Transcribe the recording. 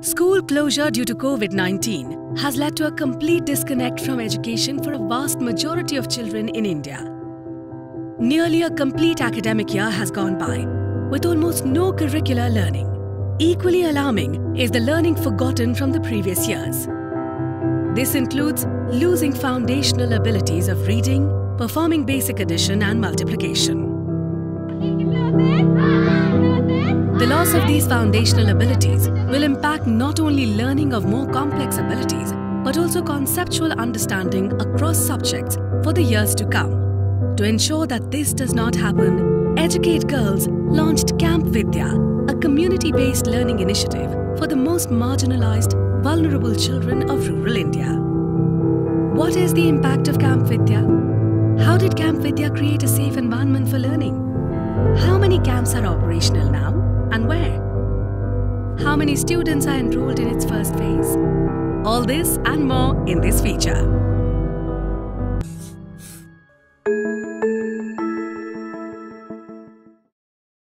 School closure due to COVID 19 has led to a complete disconnect from education for a vast majority of children in India. Nearly a complete academic year has gone by, with almost no curricular learning. Equally alarming is the learning forgotten from the previous years. This includes losing foundational abilities of reading, performing basic addition and multiplication. Of these foundational abilities will impact not only learning of more complex abilities, but also conceptual understanding across subjects for the years to come. To ensure that this does not happen, Educate Girls launched Camp Vidya, a community-based learning initiative for the most marginalized, vulnerable children of rural India. What is the impact of Camp Vidya? How did Camp Vidya create a safe environment for learning? How many camps are operational now and where? How many students are enrolled in its first phase? All this and more in this feature.